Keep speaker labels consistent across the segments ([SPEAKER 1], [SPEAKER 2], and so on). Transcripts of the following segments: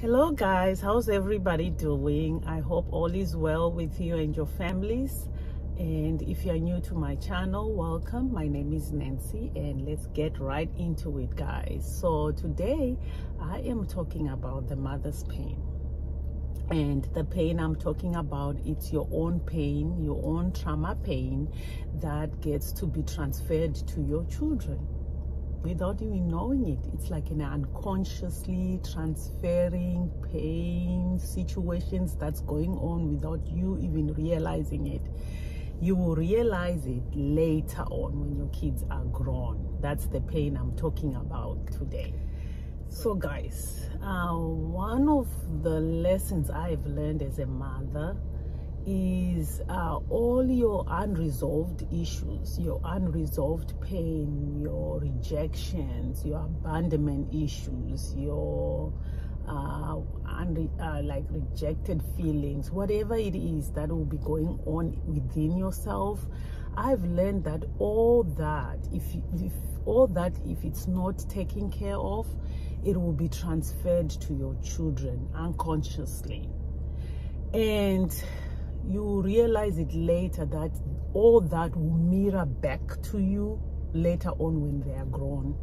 [SPEAKER 1] Hello guys, how's everybody doing? I hope all is well with you and your families. And if you're new to my channel, welcome. My name is Nancy and let's get right into it guys. So today I am talking about the mother's pain. And the pain I'm talking about, it's your own pain, your own trauma pain that gets to be transferred to your children without even knowing it. It's like an unconsciously transferring pain situations that's going on without you even realizing it. You will realize it later on when your kids are grown. That's the pain I'm talking about today. So, guys, uh, one of the lessons I've learned as a mother is uh, all your unresolved issues, your unresolved pain, your rejections, your abandonment issues, your uh, unre- uh, like rejected feelings, whatever it is that will be going on within yourself. I've learned that all that, if, if all that, if it's not taken care of, it will be transferred to your children unconsciously. And you realize it later that all that will mirror back to you later on when they are grown.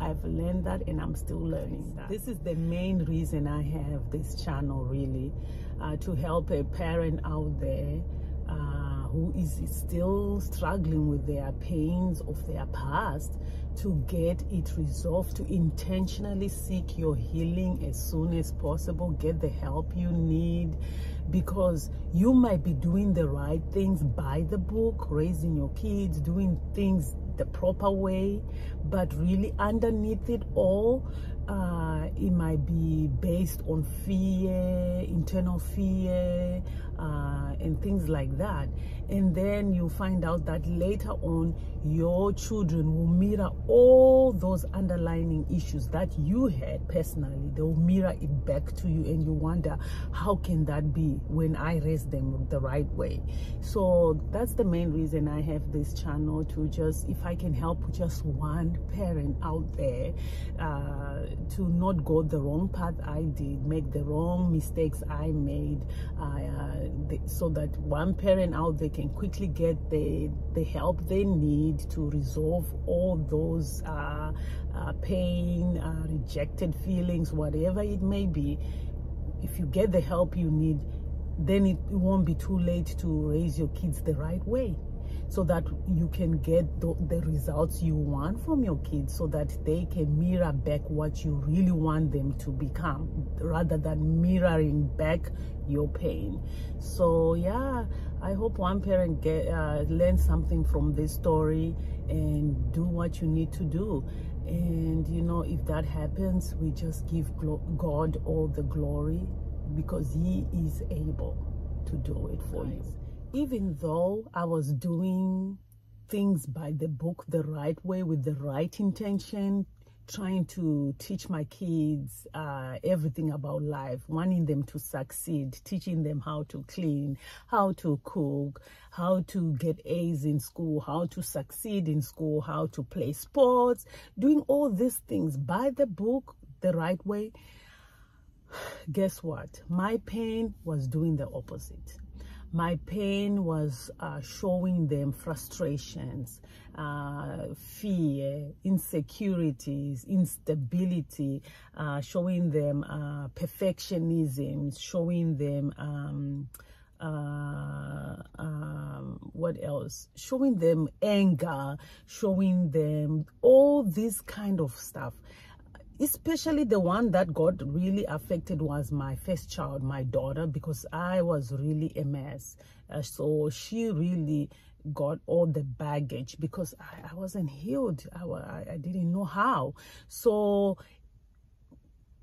[SPEAKER 1] I've learned that and I'm still learning that. This is the main reason I have this channel really uh, to help a parent out there uh, who is still struggling with their pains of their past to get it resolved, to intentionally seek your healing as soon as possible, get the help you need because you might be doing the right things by the book, raising your kids, doing things the proper way, but really underneath it all, uh, it might be based on fear, internal fear, uh, and things like that. And then you find out that later on, your children will mirror all those underlying issues that you had personally. They'll mirror it back to you, and you wonder, how can that be when I raise them the right way? So that's the main reason I have this channel to just, if I can help just one parent out there uh, to not go the wrong path I did, make the wrong mistakes I made, uh, the, so that one parent out there can quickly get the, the help they need to resolve all those uh, uh, pain, uh, rejected feelings, whatever it may be. If you get the help you need, then it, it won't be too late to raise your kids the right way so that you can get the, the, results you want from your kids so that they can mirror back what you really want them to become rather than mirroring back your pain. So yeah i hope one parent get uh, learn something from this story and do what you need to do. And you know if that happens we just give god all the glory because he is able to do it for nice. you even though I was doing things by the book the right way with the right intention, trying to teach my kids uh, everything about life, wanting them to succeed, teaching them how to clean, how to cook, how to get A's in school, how to succeed in school, how to play sports, doing all these things by the book the right way. Guess what? My pain was doing the opposite my pain was uh, showing them frustrations, uh, fear, insecurities, instability, uh, showing them uh, perfectionism, showing them um, uh, um, what else? Showing them anger, showing them all this kind of stuff especially the one that got really affected was my first child my daughter because i was really a mess. Uh, so she really got all the baggage because i, I wasn't healed. I, I, didn't know how. So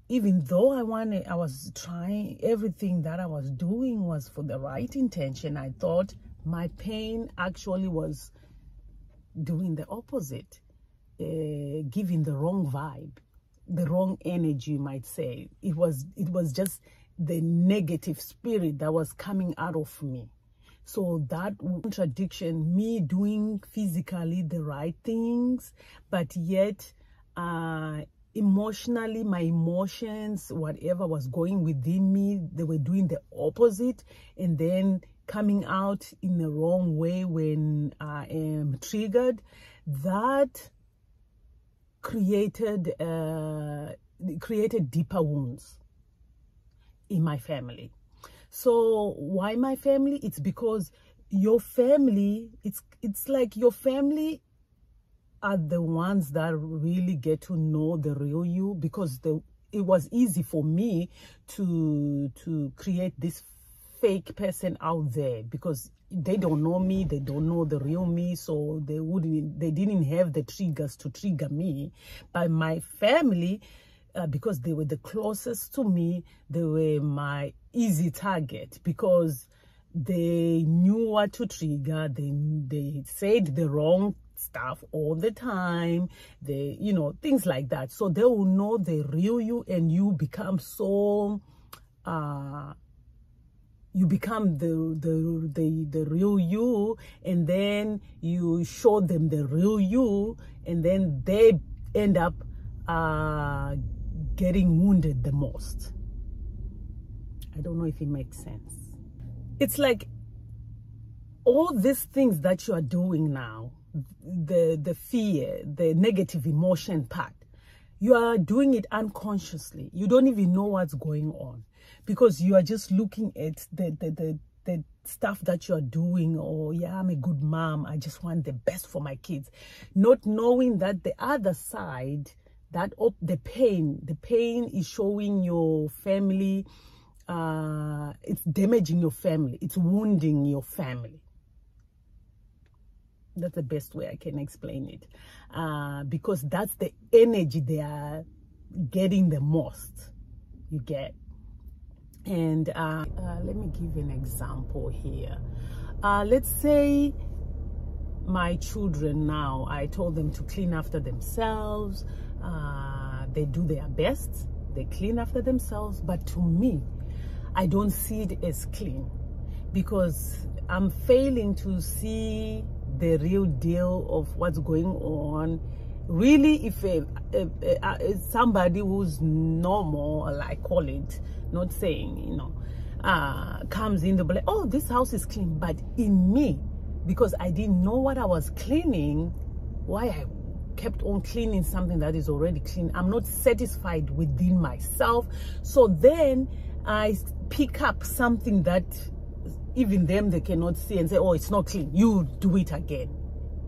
[SPEAKER 1] even though i wanted i was trying everything that i was doing was for the right intention i thought my pain actually was doing the opposite uh, giving the wrong vibe the wrong energy you might say. It was it was just the negative spirit that was coming out of me. So that contradiction me doing physically the right things but yet uh emotionally my emotions whatever was going within me they were doing the opposite and then coming out in the wrong way when i am triggered. That created uh, created deeper wounds in my family. So why my family? It's because your family it's it's like your family are the ones that really get to know the real you because the it was easy for me to to create this fake person out there because they don't know me they don't know the real me so they wouldn't they didn't have the triggers to trigger me. But my family uh, because they were the closest to me they were my easy target because they knew what to trigger. They they said the wrong stuff all the time. They you know things like that. So they will know the real you and you become so uh you become the the the the real you and then you show them the real you and then they end up uh getting wounded the most. I don't know if it makes sense. It's like all these things that you are doing now the the fear the negative emotion part you are doing it unconsciously. You don't even know what's going on because you are just looking at the the the, the stuff that you are doing or yeah i'm a good mom i just want the best for my kids not knowing that the other side that op- the pain the pain is showing your family uh it's damaging your family it's wounding your family that's the best way I can explain it. Uh, because that's the energy they are getting the most. You get. And uh, uh, let me give an example here. Uh, let's say my children now, I told them to clean after themselves. Uh, they do their best. They clean after themselves. But to me, I don't see it as clean because I'm failing to see the real deal of what's going on really if a, a, a, somebody who's normal like call it not saying you know uh comes in the like oh this house is clean. But in me because i didn't know what i was cleaning why i kept on cleaning something that is already clean i'm not satisfied within myself. So then i pick up something that even them they cannot see and say oh it's not clean. You do it again.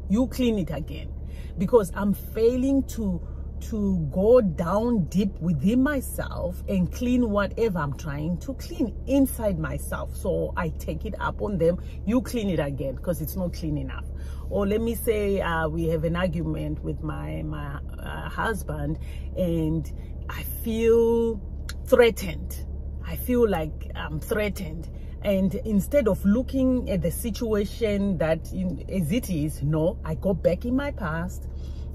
[SPEAKER 1] You clean it again because i'm failing to to go down deep within myself and clean whatever i'm trying to clean inside myself. So i take it up on them. You clean it again because it's not clean enough. Or let me say uh, we have an argument with my my uh, husband and i feel threatened. I feel like i'm threatened and instead of looking at the situation that in, as it is no i go back in my past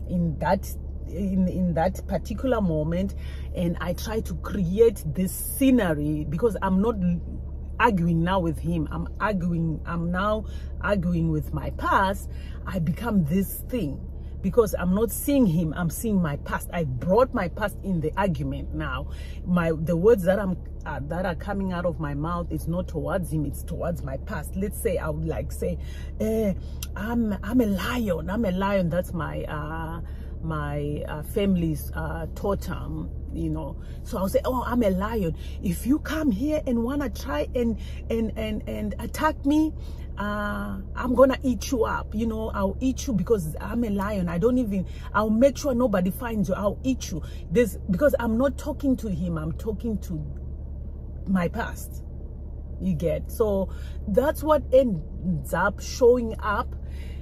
[SPEAKER 1] in that in in that particular moment and i try to create this scenery because i'm not arguing now with him. I'm arguing i'm now arguing with my past. I become this thing because I'm not seeing him, I'm seeing my past. I brought my past in the argument now. My the words that I'm uh, that are coming out of my mouth is not towards him, it's towards my past. Let's say I would like say, eh, I'm I'm a lion. I'm a lion. That's my uh my uh, family's uh, totem you know. So i'll say oh i'm a lion. If you come here and want to try and and and and attack me uh, i'm gonna eat you up. You know i'll eat you because i'm a lion. I don't even i'll make sure nobody finds you. I'll eat you. This because i'm not talking to him. I'm talking to my past. You get? So that's what ends up showing up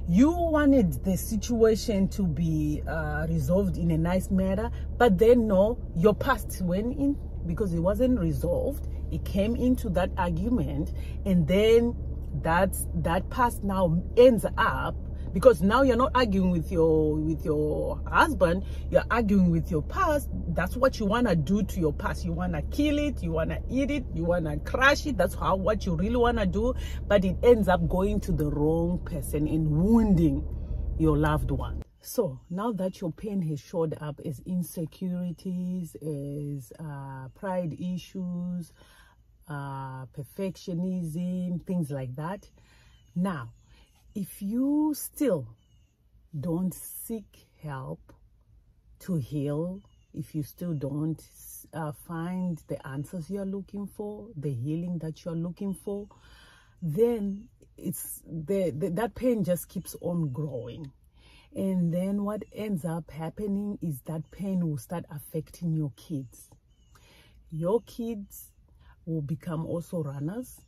[SPEAKER 1] you wanted the situation to be uh, resolved in a nice manner but then no your past went in because it wasn't resolved. It came into that argument and then that that past now ends up because now you're not arguing with your with your husband you're arguing with your past. That's what you want to do to your past. You want to kill it you want to eat it you want to crush it. That's how what you really want to do. But it ends up going to the wrong person and wounding your loved one. So now that your pain has showed up as insecurities as uh, pride issues uh, perfectionism things like that now if you still don't seek help to heal if you still don't uh, find the answers you're looking for the healing that you're looking for then it's the, the that pain just keeps on growing. And then what ends up happening is that pain will start affecting your kids. Your kids will become also runners.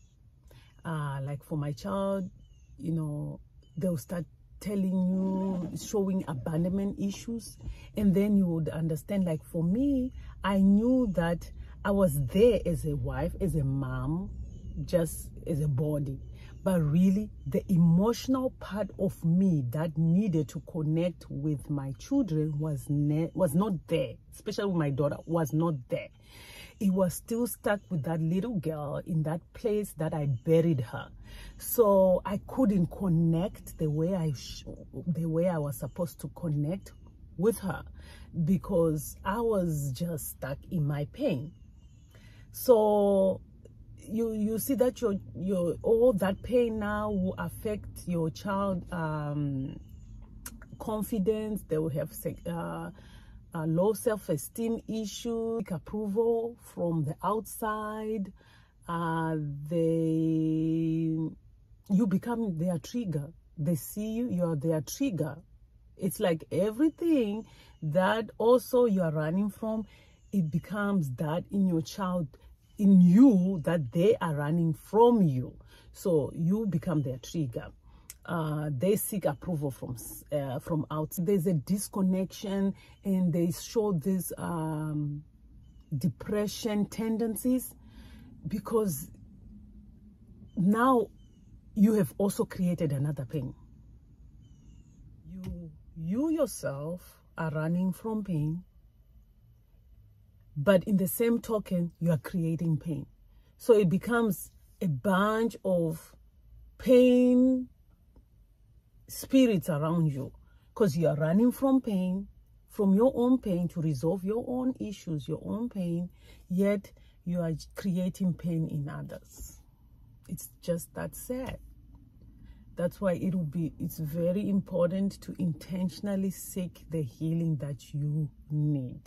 [SPEAKER 1] Uh, like for my child you know they'll start telling you showing abandonment issues. And then you would understand like for me i knew that i was there as a wife as a mom just as a body. But really the emotional part of me that needed to connect with my children was was not there. Especially with my daughter was not there it was still stuck with that little girl in that place that I buried her. So I couldn't connect the way I the way I was supposed to connect with her because I was just stuck in my pain. So you you see that your your all that pain now will affect your child um, confidence. They will have uh, uh, low self-esteem issue, approval from the outside. Uh, they you become their trigger. They see you, you are their trigger. It's like everything that also you are running from, it becomes that in your child in you that they are running from you. So you become their trigger. Uh, they seek approval from uh, from outside. There's a disconnection, and they show this um, depression tendencies because now you have also created another pain. You you yourself are running from pain but in the same token, you are creating pain. So it becomes a bunch of pain spirits around you because you are running from pain, from your own pain to resolve your own issues, your own pain, yet you are creating pain in others. It's just that sad. That's why it will be, it's very important to intentionally seek the healing that you need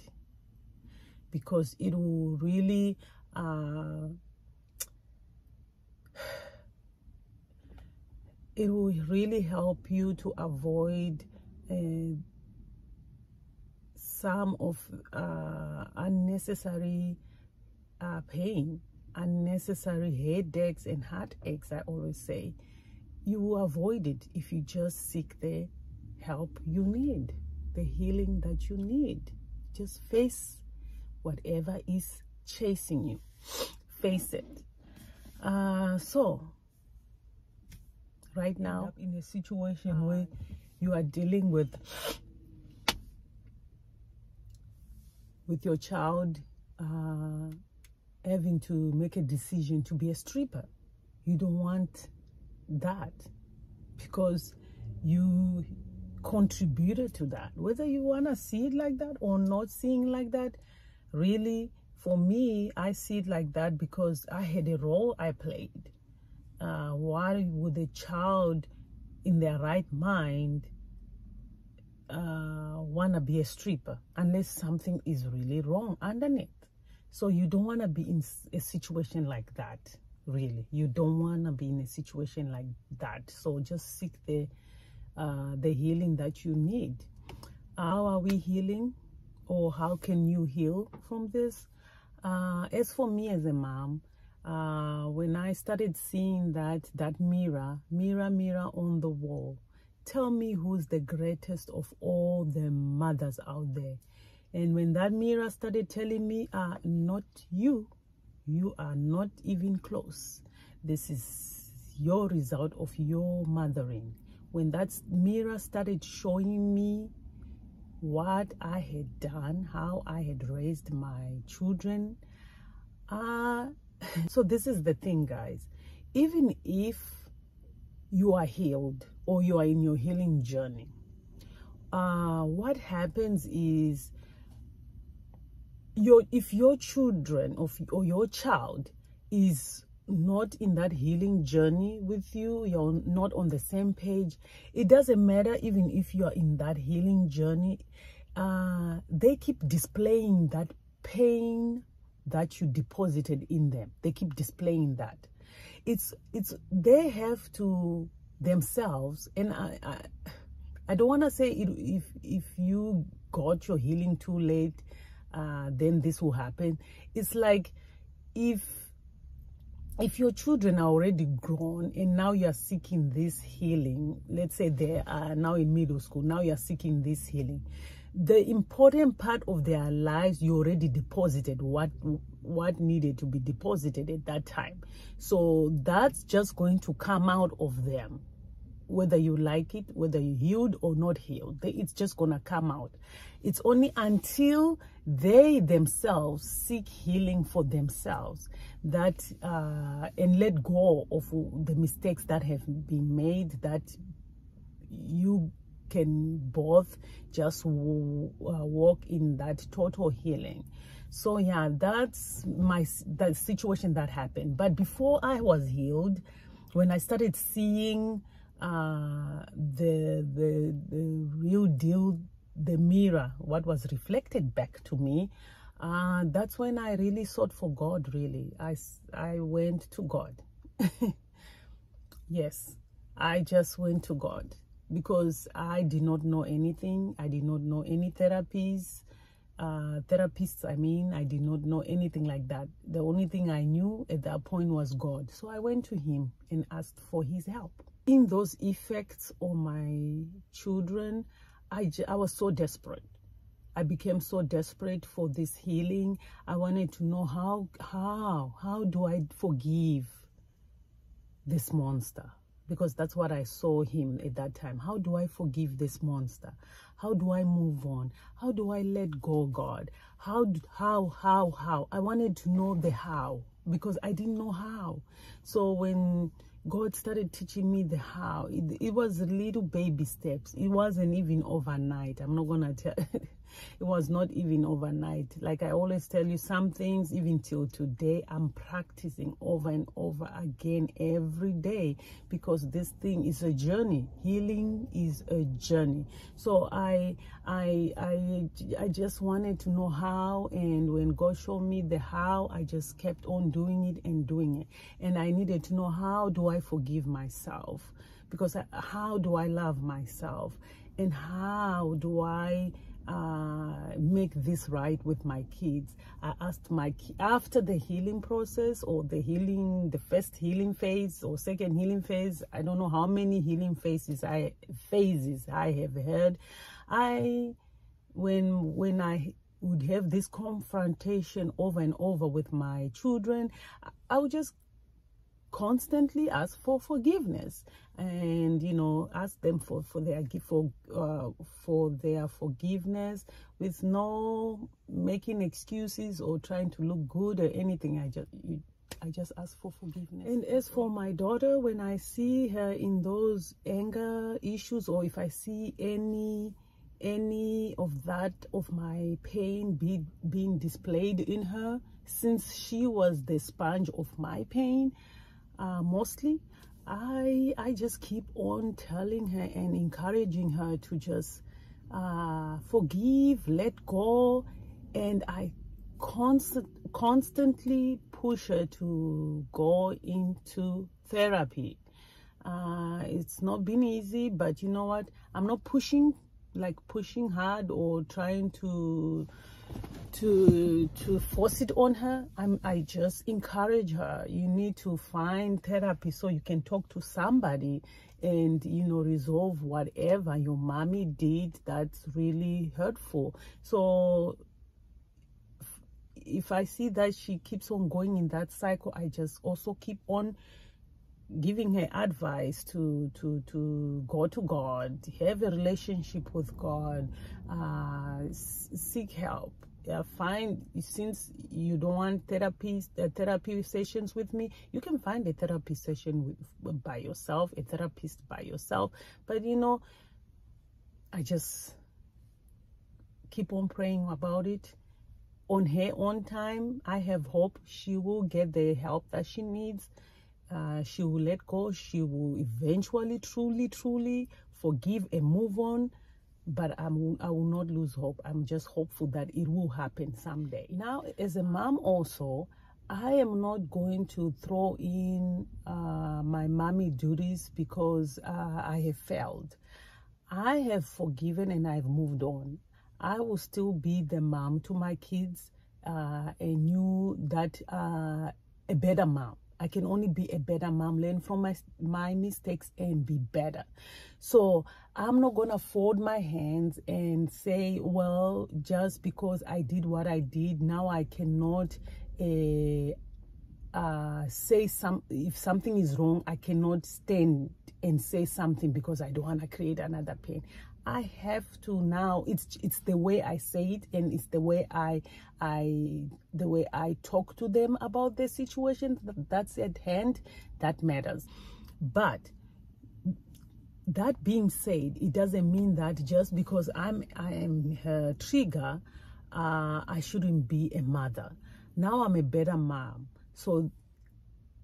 [SPEAKER 1] because it will really uh, it will really help you to avoid uh, some of uh, unnecessary uh, pain, unnecessary headaches and heartaches, I always say. You will avoid it if you just seek the help you need, the healing that you need. Just face whatever is chasing you. Face it. Uh, so, right now, in a situation uh, where you are dealing with with your child uh, having to make a decision to be a stripper. You don't want that because you contributed to that. Whether you want to see it like that or not seeing like that, really for me i see it like that because i had a role i played uh, why would a child in their right mind uh, want to be a stripper unless something is really wrong underneath? So you don't want to be in a situation like that really. You don't want to be in a situation like that. So just seek the uh, the healing that you need. How are we healing? Or how can you heal from this? Uh, as for me as a mom uh, when i started seeing that that mirror mirror mirror on the wall tell me who's the greatest of all the mothers out there. And when that mirror started telling me uh, not you. You are not even close. This is your result of your mothering. When that mirror started showing me what I had done, how I had raised my children. Uh, so this is the thing, guys. Even if you are healed or you are in your healing journey, uh, what happens is your if your children of or your child is not in that healing journey with you you're not on the same page it doesn't matter even if you're in that healing journey uh, they keep displaying that pain that you deposited in them. They keep displaying that. It's it's they have to themselves and i i, I don't want to say it, if if you got your healing too late uh, then this will happen. It's like if if your children are already grown and now you're seeking this healing let's say they are now in middle school now you're seeking this healing the important part of their lives you already deposited what what needed to be deposited at that time. So that's just going to come out of them whether you like it whether you healed or not healed. It's just gonna come out. It's only until they themselves seek healing for themselves that uh, and let go of the mistakes that have been made that you can both just uh, walk in that total healing. So yeah that's my the situation that happened. But before i was healed when i started seeing uh, the the the real deal the mirror what was reflected back to me uh, that's when i really sought for god really. I i went to god. Yes i just went to god because I did not know anything. I did not know any therapies, uh, therapists. I mean, I did not know anything like that. The only thing I knew at that point was God. So I went to Him and asked for His help. In those effects on my children, I, I was so desperate. I became so desperate for this healing. I wanted to know how, how, how do I forgive this monster? Because that's what I saw him at that time. How do I forgive this monster? How do I move on? How do I let go, God? How, how, how, how? I wanted to know the how because I didn't know how. So when God started teaching me the how, it, it was little baby steps. It wasn't even overnight. I'm not going to tell it was not even overnight. Like i always tell you some things even till today i'm practicing over and over again every day because this thing is a journey. Healing is a journey. So i i i i just wanted to know how and when god showed me the how i just kept on doing it and doing it. And i needed to know how do i forgive myself? Because uh, how do i love myself? And how do i uh, make this right with my kids. I asked my after the healing process or the healing, the first healing phase or second healing phase. I don't know how many healing phases I phases I have had. I when when I would have this confrontation over and over with my children, I would just constantly ask for forgiveness and you know ask them for for their for uh, for their forgiveness with no making excuses or trying to look good or anything i just you, I just ask for forgiveness. And as for my daughter, when I see her in those anger issues or if I see any any of that of my pain be, being displayed in her since she was the sponge of my pain uh, mostly I I just keep on telling her and encouraging her to just uh, forgive, let go, and I constant constantly push her to go into therapy. Uh, it's not been easy, but you know what? I'm not pushing like pushing hard or trying to to to force it on her i'm i just encourage her. You need to find therapy so you can talk to somebody and you know resolve whatever your mommy did that's really hurtful. So if i see that she keeps on going in that cycle i just also keep on giving her advice to to to go to god have a relationship with god uh, seek help find since you don't want therapy uh, therapy sessions with me you can find a therapy session with, by yourself a therapist by yourself but you know i just keep on praying about it on her own time. I have hope she will get the help that she needs. Uh, she will let go. She will eventually, truly, truly forgive and move on. But I'm, I will not lose hope. I'm just hopeful that it will happen someday. Now, as a mom, also, I am not going to throw in uh, my mommy duties because uh, I have failed. I have forgiven and I've moved on. I will still be the mom to my kids uh, and knew that uh, a better mom. I can only be a better mom, learn from my, my mistakes and be better. So I'm not going to fold my hands and say, well, just because I did what I did, now I cannot uh, uh, say some, if something is wrong, I cannot stand and say something because I don't want to create another pain. I have to now it's it's the way I say it and it's the way I I the way I talk to them about the situation that's at hand that matters. But that being said it doesn't mean that just because I'm I am her trigger uh, I shouldn't be a mother. Now I'm a better mom. So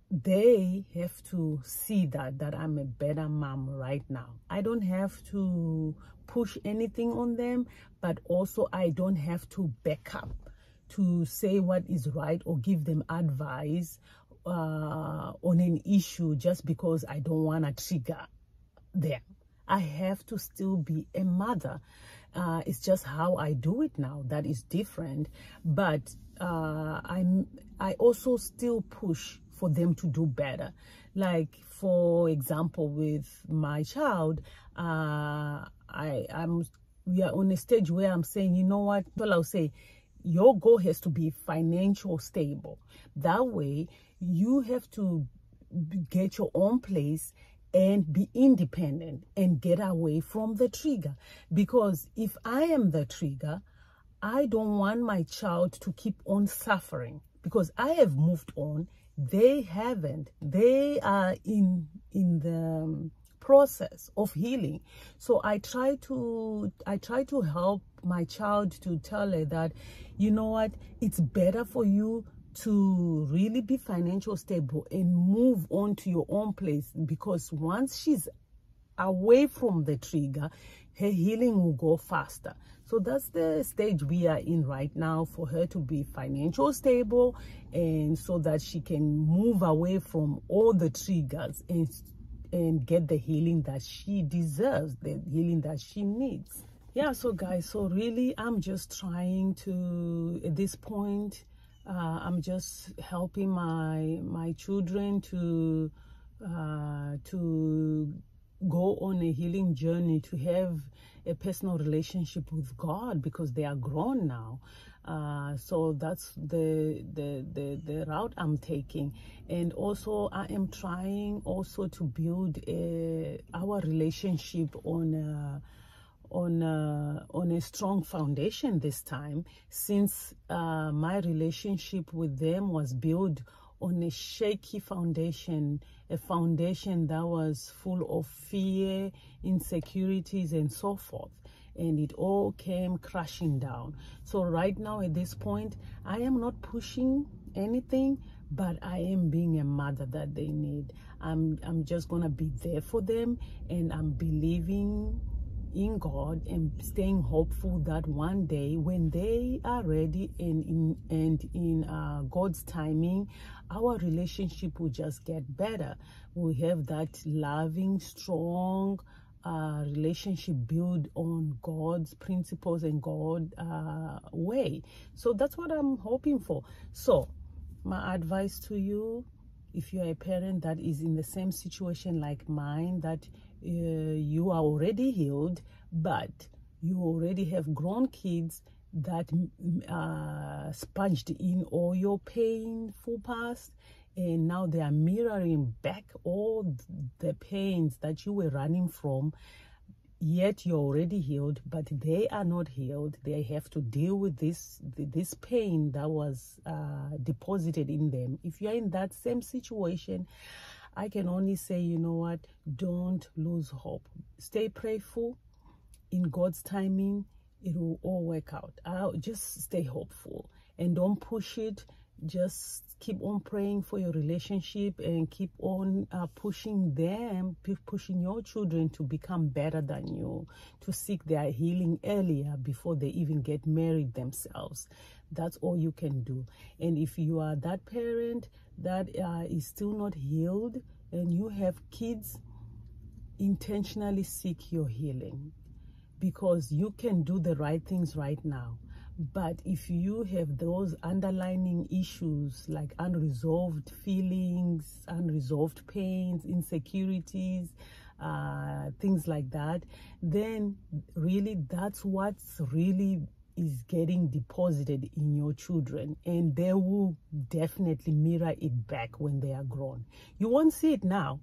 [SPEAKER 1] they have to see that that i'm a better mom right now. I don't have to push anything on them but also i don't have to back up to say what is right or give them advice uh, on an issue just because i don't want to trigger them. I have to still be a mother. Uh, it's just how i do it now that is different. But uh, i'm i also still push for them to do better. Like, for example, with my child, uh, I, I'm, we are on a stage where I'm saying, you know what, well, I'll say, your goal has to be financial stable. That way, you have to get your own place and be independent and get away from the trigger. Because if I am the trigger, I don't want my child to keep on suffering because I have moved on they haven't they are in in the um, process of healing. So i try to i try to help my child to tell her that you know what? It's better for you to really be financial stable and move on to your own place because once she's away from the trigger her healing will go faster. So that's the stage we are in right now for her to be financial stable and so that she can move away from all the triggers and and get the healing that she deserves, the healing that she needs. Yeah, so guys, so really I'm just trying to at this point uh, I'm just helping my my children to uh, to go on a healing journey to have a personal relationship with God because they are grown now. Uh, so that's the, the, the the route I'm taking, and also I am trying also to build a, our relationship on. A, on a, on a strong foundation this time since uh, my relationship with them was built on a shaky foundation, a foundation that was full of fear, insecurities, and so forth. And it all came crashing down. So, right now, at this point, I am not pushing anything, but I am being a mother that they need. I'm, I'm just to be there for them, and I'm believing in God and staying hopeful that one day when they are ready and in and in uh, God's timing, our relationship will just get better. We have that loving, strong uh, relationship built on God's principles and God uh, way. So that's what I'm hoping for. So my advice to you if you're a parent that is in the same situation like mine that uh, you are already healed but you already have grown kids that uh, sponged in all your painful past and now they are mirroring back all the pains that you were running from. Yet you're already healed but they are not healed. They have to deal with this this pain that was uh, deposited in them. If you're in that same situation i can only say you know what? Don't lose hope. Stay prayerful in god's timing. It will all work out. I'll just stay hopeful and don't push it. Just keep on praying for your relationship and keep on uh, pushing them pushing your children to become better than you to seek their healing earlier before they even get married themselves. That's all you can do. And if you are that parent that uh, is still not healed and you have kids intentionally seek your healing because you can do the right things right now but if you have those underlining issues like unresolved feelings unresolved pains insecurities uh, things like that then really that's what's really is getting deposited in your children. And they will definitely mirror it back when they are grown. You won't see it now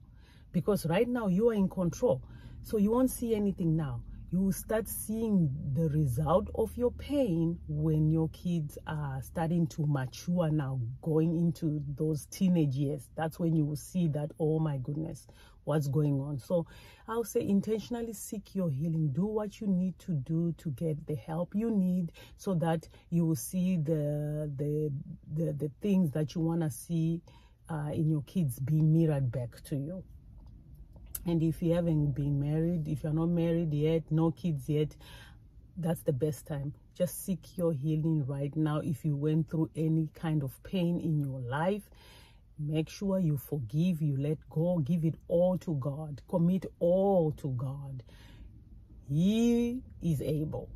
[SPEAKER 1] because right now you are in control. So you won't see anything now you start seeing the result of your pain when your kids are starting to mature now going into those teenage years. That's when you will see that oh my goodness what's going on. So i'll say intentionally seek your healing. Do what you need to do to get the help you need so that you will see the the the, the things that you want to see uh, in your kids be mirrored back to you and if you haven't been married if you're not married yet no kids yet that's the best time. Just seek your healing right now. If you went through any kind of pain in your life make sure you forgive you let go give it all to god. Commit all to god. He is able.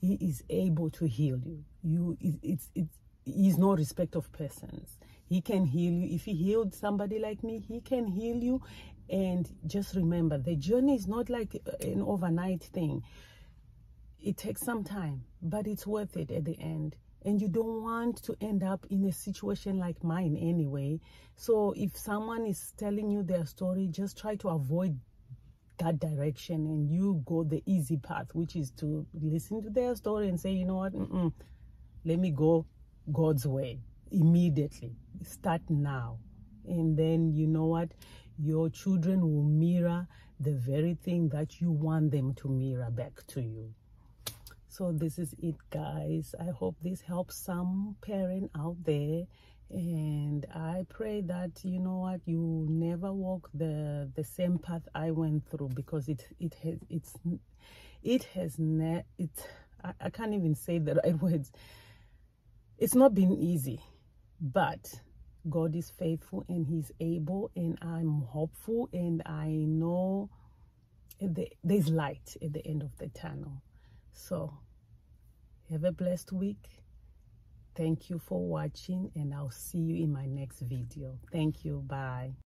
[SPEAKER 1] He is able to heal you. You it's it's he's no respect of persons. He can heal you. If he healed somebody like me he can heal you and just remember, the journey is not like an overnight thing. It takes some time, but it's worth it at the end. And you don't want to end up in a situation like mine anyway. So if someone is telling you their story, just try to avoid that direction and you go the easy path, which is to listen to their story and say, you know what, mm -mm, let me go God's way immediately. Start now. And then you know what? Your children will mirror the very thing that you want them to mirror back to you. So this is it guys. I hope this helps some parent out there. And i pray that you know what you never walk the the same path i went through because it it has it's it has ne it I, I can't even say the right words. It's not been easy but God is faithful and He's able, and I'm hopeful, and I know the, there's light at the end of the tunnel. So, have a blessed week. Thank you for watching, and I'll see you in my next video. Thank you. Bye.